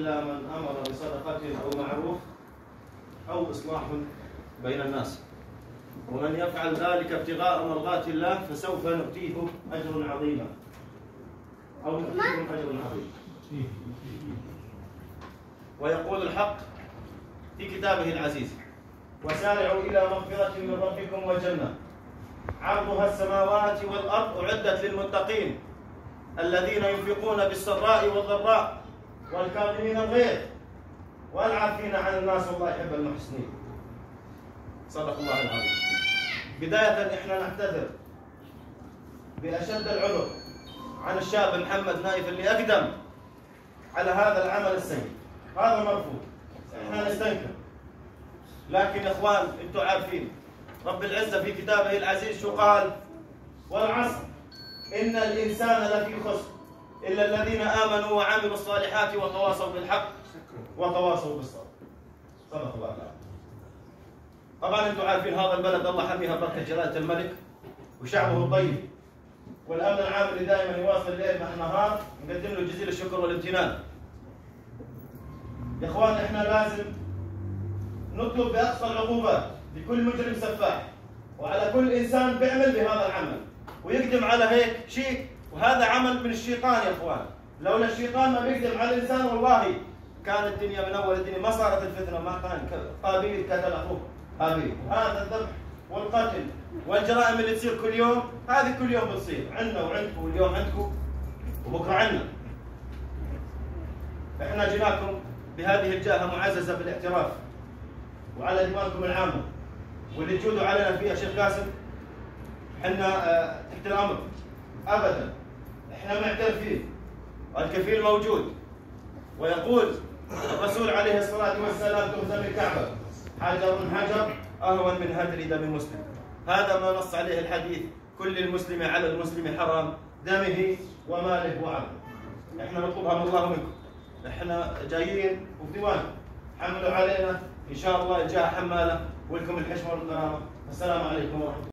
إلا من أمر بصدقة أو معروف أو إصلاح بين الناس. ومن يفعل ذلك ابتغاء مرضات الله فسوف نؤتيه أجرا عظيما. أو نؤتيهم أجرا عظيما. ويقول الحق في كتابه العزيز وسارعوا إلى مغفرة من ربكم وجنة. عرضها السماوات والأرض أعدت للمتقين الذين ينفقون بالسراء والضراء والكاظمين الغيظ والعافين عن الناس والله يحب المحسنين. صدق الله العظيم. بداية إحنا نعتذر بأشد العذر عن الشاب محمد نايف اللي أقدم على هذا العمل السيء. هذا مرفوض إحنا نستنكر. لكن إخوان أنتم عارفين. رب العزة في كتابه العزيز شو قال؟ والعصر. إن الإنسان لفي خسر. إلا الذين آمنوا وعملوا الصالحات وتواصوا بالحق. وتواصوا بالصبر. صدق الله العظيم. طبعا أنتم عارفين هذا البلد الله حميها بركة جلالة الملك وشعبه الطيب. والأمن العام اللي دائما يواصل ليل مع نهار نقدم له جزيل الشكر والامتنان. يا إخوان إحنا لازم نطلب بأقصى العقوبات لكل مجرم سفاح وعلى كل إنسان بيعمل بهذا العمل ويقدم على هيك شيء وهذا عمل من الشيطان يا إخوان. لولا الشيطان ما بيقدم على الإنسان والله. كان الدنيا من أول الدنيا ما صارت الفتنة ما كان قابيل قتل أخوه. هابيل هذا الذبح والقتل والجرائم اللي تصير كل يوم هذه كل يوم بتصير. عندنا وعندكم واليوم عندكم وبكرة عندنا. إحنا جيناكم بهذه الجاهة معززة بالاعتراف. وعلى ديوانكم العامة. واللي تجودوا علينا فيها شيخ قاسم إحنا آه، تحت الأمر. ابدا. إحنا معترفين الكفيل موجود. ويقول الرسول عليه الصلاة والسلام تهزم الكعبه حجر حجر أهون من هدر دم مسلم. هذا ما نص عليه الحديث. كل المسلم على المسلم حرام دمه وماله وعرضه. إحنا نطلبها من الله منكم. إحنا جايين وبديوان حملوا علينا. إن شاء الله الجاه حمالة. ولكم الحشمة والكرامه السلام عليكم ورحمة الله.